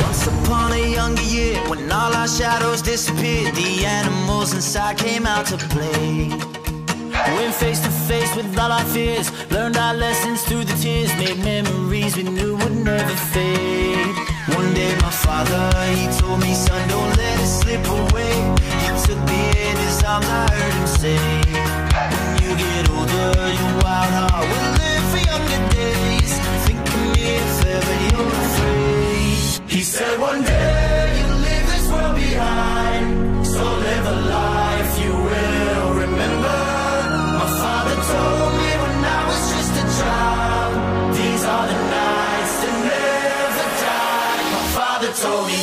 Once upon a younger year, when all our shadows disappeared, the animals inside came out to play. Went face to face with all our fears, learned our lessons through the tears, made memories we knew would never fade. One day my father, he told me, son, don't let it slip away. He took me in his arms, I heard him say, when you get older, your wild heart will live for younger father told me.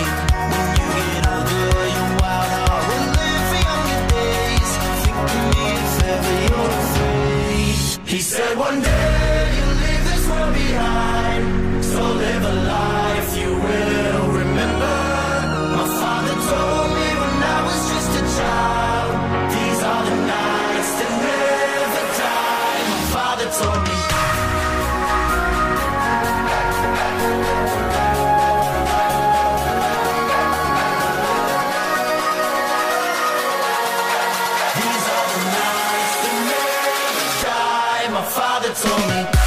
Father told me. These are the nights that never die. My father told me.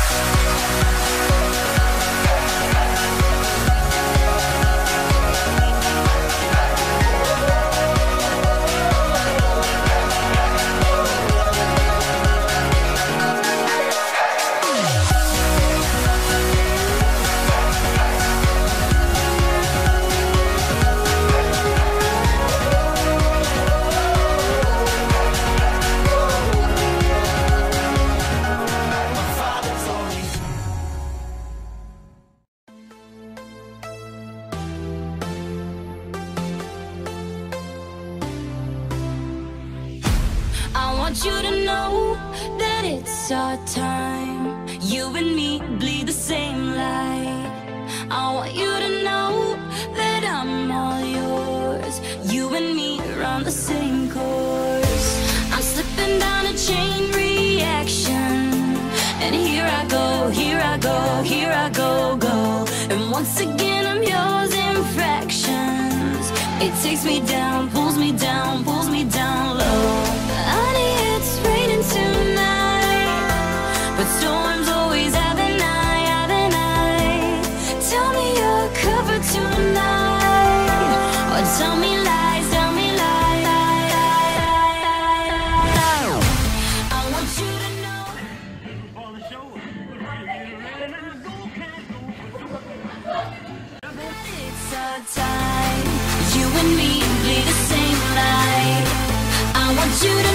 Want you to know that it's our time. You and me bleed the same light. I want you to know that I'm all yours. You and me run the same course. I'm slipping down a chain reaction. And here I go, here I go, here I go, go. And once again, I'm yours in fractions. It takes me down, pulls me down, you and me bleed the same light. I want you to.